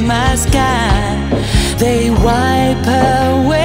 my sky. They wipe away.